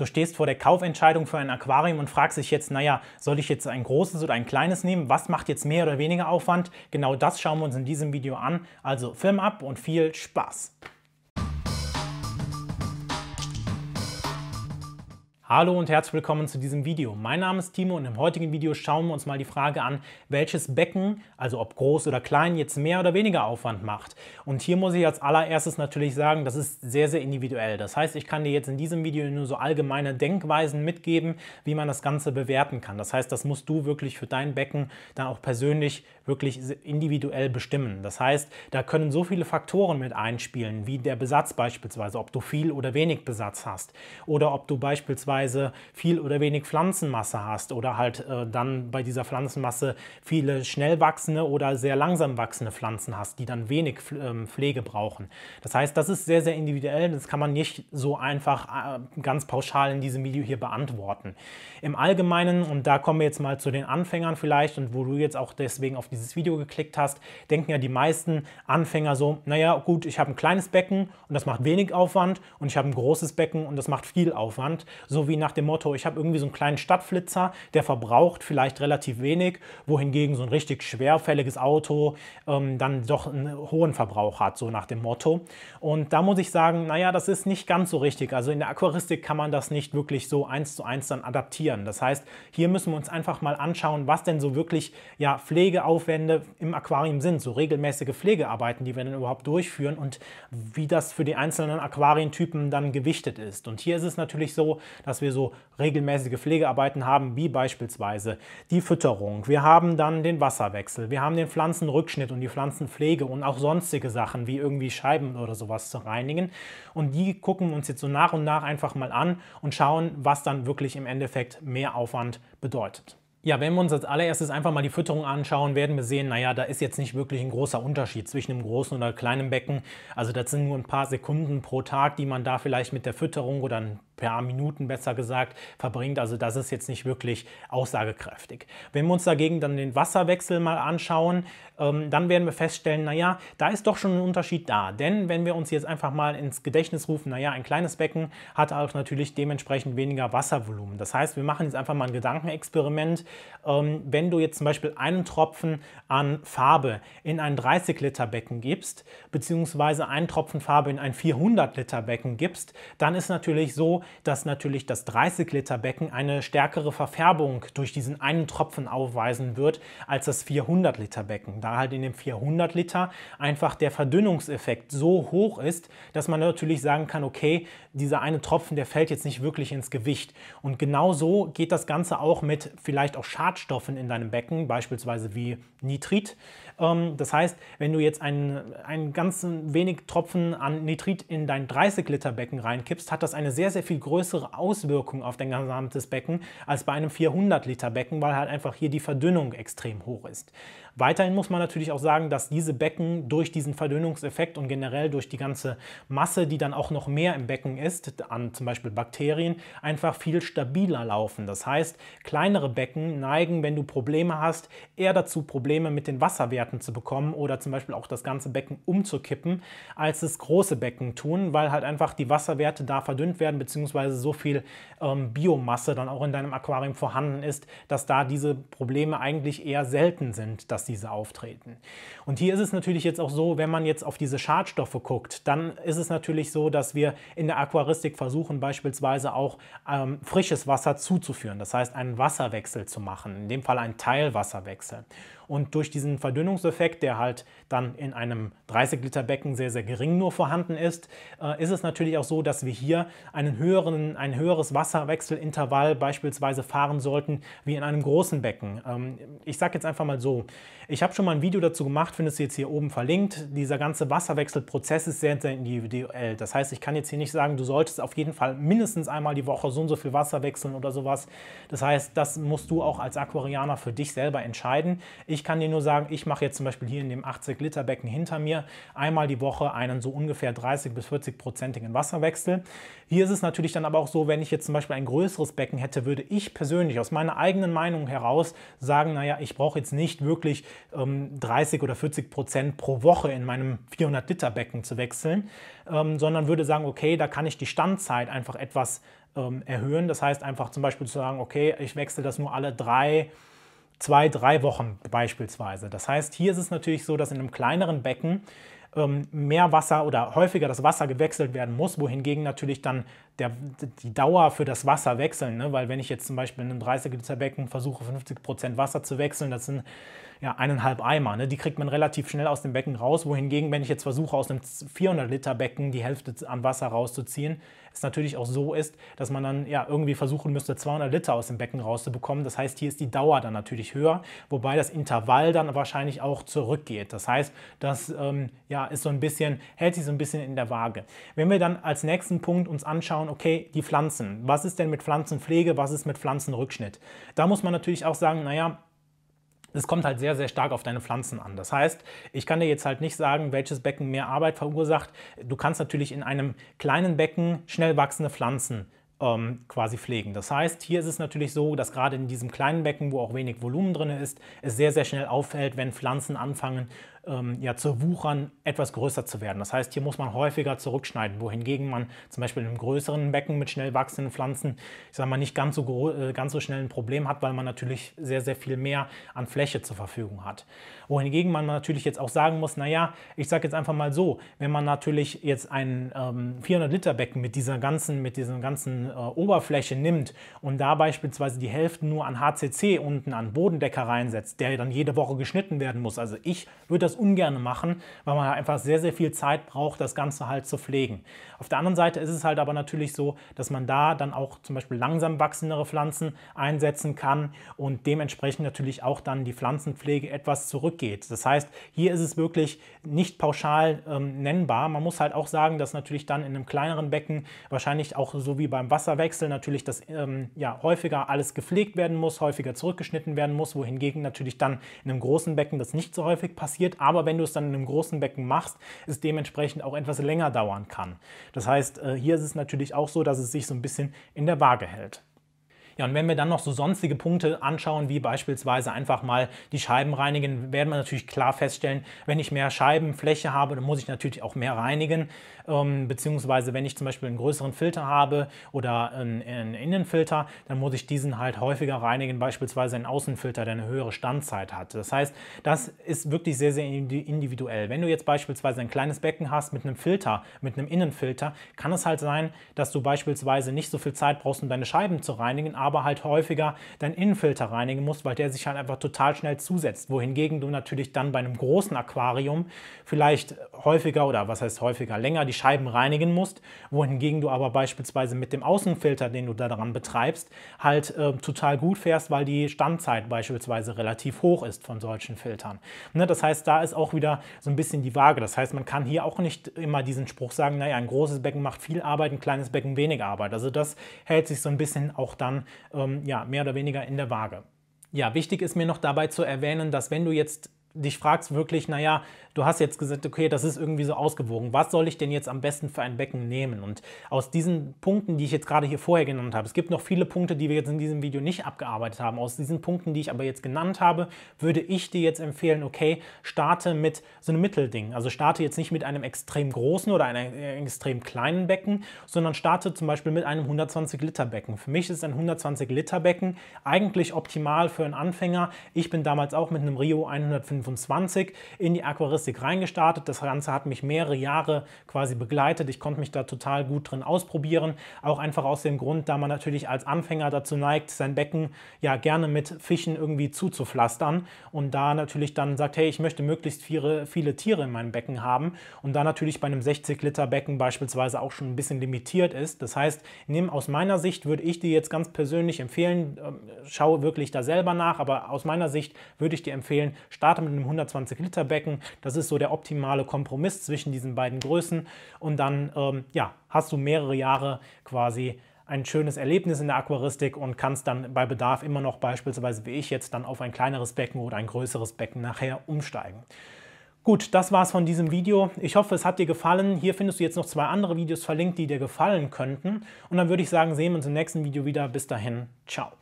Du stehst vor der Kaufentscheidung für ein Aquarium und fragst dich jetzt, naja, soll ich jetzt ein großes oder ein kleines nehmen? Was macht jetzt mehr oder weniger Aufwand? Genau das schauen wir uns in diesem Video an. Also Film ab und viel Spaß! Hallo und herzlich willkommen zu diesem Video. Mein Name ist Timo und im heutigen Video schauen wir uns mal die Frage an, welches Becken, also ob groß oder klein, jetzt mehr oder weniger Aufwand macht. Und hier muss ich als allererstes natürlich sagen, das ist sehr, sehr individuell. Das heißt, ich kann dir jetzt in diesem Video nur so allgemeine Denkweisen mitgeben, wie man das Ganze bewerten kann. Das heißt, das musst du wirklich für dein Becken dann auch persönlich wirklich individuell bestimmen. Das heißt, da können so viele Faktoren mit einspielen, wie der Besatz beispielsweise, ob du viel oder wenig Besatz hast oder ob du beispielsweise beispielsweise viel oder wenig Pflanzenmasse hast oder halt äh, dann bei dieser Pflanzenmasse viele schnell wachsende oder sehr langsam wachsende Pflanzen hast, die dann wenig ähm, Pflege brauchen. Das heißt, das ist sehr, sehr individuell. Das kann man nicht so einfach äh, ganz pauschal in diesem Video hier beantworten. Im Allgemeinen, und da kommen wir jetzt mal zu den Anfängern vielleicht und wo du jetzt auch deswegen auf dieses Video geklickt hast, denken ja die meisten Anfänger so, naja gut, ich habe ein kleines Becken und das macht wenig Aufwand und ich habe ein großes Becken und das macht viel Aufwand, so wie nach dem Motto, ich habe irgendwie so einen kleinen Stadtflitzer, der verbraucht vielleicht relativ wenig, wohingegen so ein richtig schwerfälliges Auto ähm, dann doch einen hohen Verbrauch hat, so nach dem Motto. Und da muss ich sagen, naja, das ist nicht ganz so richtig. Also in der Aquaristik kann man das nicht wirklich so eins zu eins dann adaptieren. Das heißt, hier müssen wir uns einfach mal anschauen, was denn so wirklich ja, Pflegeaufwände im Aquarium sind, so regelmäßige Pflegearbeiten, die wir dann überhaupt durchführen und wie das für die einzelnen Aquarientypen dann gewichtet ist. Und hier ist es natürlich so, dass wir so regelmäßige Pflegearbeiten haben, wie beispielsweise die Fütterung. Wir haben dann den Wasserwechsel, wir haben den Pflanzenrückschnitt und die Pflanzenpflege und auch sonstige Sachen wie irgendwie Scheiben oder sowas zu reinigen. Und die gucken uns jetzt so nach und nach einfach mal an und schauen, was dann wirklich im Endeffekt mehr Aufwand bedeutet. Ja, wenn wir uns als allererstes einfach mal die Fütterung anschauen, werden wir sehen, naja, da ist jetzt nicht wirklich ein großer Unterschied zwischen einem großen oder kleinen Becken. Also das sind nur ein paar Sekunden pro Tag, die man da vielleicht mit der Fütterung oder ein paar Minuten besser gesagt verbringt. Also das ist jetzt nicht wirklich aussagekräftig. Wenn wir uns dagegen dann den Wasserwechsel mal anschauen, ähm, dann werden wir feststellen, naja, da ist doch schon ein Unterschied da. Denn wenn wir uns jetzt einfach mal ins Gedächtnis rufen, naja, ein kleines Becken hat auch natürlich dementsprechend weniger Wasservolumen. Das heißt, wir machen jetzt einfach mal ein Gedankenexperiment. Ähm, wenn du jetzt zum Beispiel einen Tropfen an Farbe in ein 30 Liter Becken gibst, beziehungsweise einen Tropfen Farbe in ein 400 Liter Becken gibst, dann ist natürlich so, dass natürlich das 30 Liter Becken eine stärkere Verfärbung durch diesen einen Tropfen aufweisen wird als das 400 Liter Becken. Da halt in dem 400 Liter einfach der Verdünnungseffekt so hoch ist, dass man natürlich sagen kann, okay, dieser eine Tropfen, der fällt jetzt nicht wirklich ins Gewicht. Und genau so geht das Ganze auch mit vielleicht auch Schadstoffen in deinem Becken, beispielsweise wie Nitrit. Ähm, das heißt, wenn du jetzt einen, einen ganz wenig Tropfen an Nitrit in dein 30 Liter Becken reinkippst, hat das eine sehr, sehr viel größere Auswirkung auf dein gesamtes Becken als bei einem 400 Liter Becken, weil halt einfach hier die Verdünnung extrem hoch ist. Weiterhin muss man natürlich auch sagen, dass diese Becken durch diesen Verdünnungseffekt und generell durch die ganze Masse, die dann auch noch mehr im Becken ist, an zum Beispiel Bakterien, einfach viel stabiler laufen. Das heißt, kleinere Becken neigen, wenn du Probleme hast, eher dazu, Probleme mit den Wasserwerten zu bekommen oder zum Beispiel auch das ganze Becken umzukippen, als es große Becken tun, weil halt einfach die Wasserwerte da verdünnt werden, beziehungsweise so viel ähm, Biomasse dann auch in deinem Aquarium vorhanden ist, dass da diese Probleme eigentlich eher selten sind, dass diese auftreten. Und hier ist es natürlich jetzt auch so, wenn man jetzt auf diese Schadstoffe guckt, dann ist es natürlich so, dass wir in der Aquaristik versuchen, beispielsweise auch ähm, frisches Wasser zuzuführen. Das heißt, einen Wasserwechsel zu machen, in dem Fall einen Teilwasserwechsel. Und durch diesen Verdünnungseffekt, der halt dann in einem 30 Liter Becken sehr, sehr gering nur vorhanden ist, äh, ist es natürlich auch so, dass wir hier einen höheren, ein höheres Wasserwechselintervall beispielsweise fahren sollten wie in einem großen Becken. Ähm, ich sage jetzt einfach mal so, ich habe schon mal ein Video dazu gemacht, findest du jetzt hier oben verlinkt. Dieser ganze Wasserwechselprozess ist sehr, sehr individuell. Das heißt, ich kann jetzt hier nicht sagen, du solltest auf jeden Fall mindestens einmal die Woche so und so viel Wasser wechseln oder sowas. Das heißt, das musst du auch als Aquarianer für dich selber entscheiden. Ich Ich kann dir nur sagen, ich mache jetzt zum Beispiel hier in dem 80 Liter Becken hinter mir einmal die Woche einen so ungefähr 30 bis 40 prozentigen Wasserwechsel. Hier ist es natürlich dann aber auch so, wenn ich jetzt zum Beispiel ein größeres Becken hätte, würde ich persönlich aus meiner eigenen Meinung heraus sagen, naja, ich brauche jetzt nicht wirklich ähm, 30 oder 40 Prozent pro Woche in meinem 400 Liter Becken zu wechseln, ähm, sondern würde sagen, okay, da kann ich die Standzeit einfach etwas ähm, erhöhen. Das heißt einfach zum Beispiel zu sagen, okay, ich wechsle das nur alle drei, zwei, drei Wochen beispielsweise. Das heißt, hier ist es natürlich so, dass in einem kleineren Becken ähm, mehr Wasser oder häufiger das Wasser gewechselt werden muss, wohingegen natürlich dann der, die Dauer für das Wasser wechseln, ne? weil wenn ich jetzt zum Beispiel in einem 30 Liter Becken versuche 50 Prozent Wasser zu wechseln, das sind ja, eineinhalb Eimer. Ne? Die kriegt man relativ schnell aus dem Becken raus. Wohingegen, wenn ich jetzt versuche, aus einem 400 Liter Becken die Hälfte an Wasser rauszuziehen, es natürlich auch so ist, dass man dann ja irgendwie versuchen müsste, 200 Liter aus dem Becken rauszubekommen. Das heißt, hier ist die Dauer dann natürlich höher, wobei das Intervall dann wahrscheinlich auch zurückgeht. Das heißt, das ähm, ja, ist so ein bisschen, hält sich so ein bisschen in der Waage. Wenn wir dann als nächsten Punkt uns anschauen, okay, die Pflanzen. Was ist denn mit Pflanzenpflege? Was ist mit Pflanzenrückschnitt? Da muss man natürlich auch sagen, naja, es kommt halt sehr, sehr stark auf deine Pflanzen an. Das heißt, ich kann dir jetzt halt nicht sagen, welches Becken mehr Arbeit verursacht. Du kannst natürlich in einem kleinen Becken schnell wachsende Pflanzen ähm, quasi pflegen. Das heißt, hier ist es natürlich so, dass gerade in diesem kleinen Becken, wo auch wenig Volumen drin ist, es sehr, sehr schnell auffällt, wenn Pflanzen anfangen, ähm, ja, zu wuchern, etwas größer zu werden. Das heißt, hier muss man häufiger zurückschneiden, wohingegen man zum Beispiel in einem größeren Becken mit schnell wachsenden Pflanzen, ich sage mal, nicht ganz so, äh, ganz so schnell ein Problem hat, weil man natürlich sehr, sehr viel mehr an Fläche zur Verfügung hat. Wohingegen man natürlich jetzt auch sagen muss, naja, ich sage jetzt einfach mal so, wenn man natürlich jetzt ein ähm, 400 Liter Becken mit dieser ganzen, mit dieser ganzen äh, Oberfläche nimmt und da beispielsweise die Hälfte nur an HCC unten an Bodendecker reinsetzt, der dann jede Woche geschnitten werden muss. Also ich würde das ungern machen, weil man einfach sehr, sehr viel Zeit braucht, das Ganze halt zu pflegen. Auf der anderen Seite ist es halt aber natürlich so, dass man da dann auch zum Beispiel langsam wachsendere Pflanzen einsetzen kann und dementsprechend natürlich auch dann die Pflanzenpflege etwas zurückgeht. Das heißt, hier ist es wirklich nicht pauschal ähm, nennbar. Man muss halt auch sagen, dass natürlich dann in einem kleineren Becken wahrscheinlich auch so wie beim Wasserwechsel natürlich das ähm, ja, häufiger alles gepflegt werden muss, häufiger zurückgeschnitten werden muss, wohingegen natürlich dann in einem großen Becken das nicht so häufig passiert, aber wenn du es dann in einem großen Becken machst, es dementsprechend auch etwas länger dauern kann. Das heißt, äh, hier ist es natürlich auch so, dass es sich so ein bisschen in der Waage hält. Ja, und wenn wir dann noch so sonstige Punkte anschauen, wie beispielsweise einfach mal die Scheiben reinigen, werden wir natürlich klar feststellen, wenn ich mehr Scheibenfläche habe, dann muss ich natürlich auch mehr reinigen ähm, beziehungsweise wenn ich zum Beispiel einen größeren Filter habe oder einen, einen, Innenfilter, dann muss ich diesen halt häufiger reinigen, beispielsweise einen Außenfilter, der eine höhere Standzeit hat. Das heißt, das ist wirklich sehr, sehr individuell. Wenn du jetzt beispielsweise ein kleines Becken hast mit einem Filter, mit einem Innenfilter, kann es halt sein, dass du beispielsweise nicht so viel Zeit brauchst, um deine Scheiben zu reinigen, aber halt häufiger deinen Innenfilter reinigen musst, weil der sich halt einfach total schnell zusetzt. Wohingegen du natürlich dann bei einem großen Aquarium vielleicht häufiger oder was heißt häufiger, länger die Scheiben reinigen musst, wohingegen du aber beispielsweise mit dem Außenfilter, den du da daran betreibst, halt äh, total gut fährst, weil die Standzeit beispielsweise relativ hoch ist von solchen Filtern. Ne, das heißt, da ist auch wieder so ein bisschen die Waage. Das heißt, man kann hier auch nicht immer diesen Spruch sagen, naja, ein großes Becken macht viel Arbeit, ein kleines Becken wenig Arbeit. Also das hält sich so ein bisschen auch dann ja, mehr oder weniger in der Waage. Ja, wichtig ist mir noch dabei zu erwähnen, dass wenn du jetzt dich fragst wirklich, naja, du hast jetzt gesagt, okay, das ist irgendwie so ausgewogen. Was soll ich denn jetzt am besten für ein Becken nehmen? Und aus diesen Punkten, die ich jetzt gerade hier vorher genannt habe, es gibt noch viele Punkte, die wir jetzt in diesem Video nicht abgearbeitet haben. Aus diesen Punkten, die ich aber jetzt genannt habe, würde ich dir jetzt empfehlen, okay, starte mit so einem Mittelding. Also starte jetzt nicht mit einem extrem großen oder einem extrem kleinen Becken, sondern starte zum Beispiel mit einem 120 Liter Becken. Für mich ist ein 120 Liter Becken eigentlich optimal für einen Anfänger. Ich bin damals auch mit einem Rio 125 in die Aquaristik reingestartet. Das Ganze hat mich mehrere Jahre quasi begleitet. Ich konnte mich da total gut drin ausprobieren. Auch einfach aus dem Grund, da man natürlich als Anfänger dazu neigt, sein Becken ja gerne mit Fischen irgendwie zuzupflastern und da natürlich dann sagt, hey, ich möchte möglichst viele, viele Tiere in meinem Becken haben und da natürlich bei einem 60 Liter Becken beispielsweise auch schon ein bisschen limitiert ist. Das heißt, nimm aus meiner Sicht würde ich dir jetzt ganz persönlich empfehlen, ähm, schaue wirklich da selber nach, aber aus meiner Sicht würde ich dir empfehlen, starte mit einem 120 Liter Becken. Das das ist so der optimale Kompromiss zwischen diesen beiden Größen und dann ähm, ja, hast du mehrere Jahre quasi ein schönes Erlebnis in der Aquaristik und kannst dann bei Bedarf immer noch beispielsweise wie ich jetzt dann auf ein kleineres Becken oder ein größeres Becken nachher umsteigen. Gut, das war's von diesem Video. Ich hoffe, es hat dir gefallen. Hier findest du jetzt noch zwei andere Videos verlinkt, die dir gefallen könnten. Und dann würde ich sagen, sehen wir uns im nächsten Video wieder. Bis dahin, ciao.